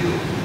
you.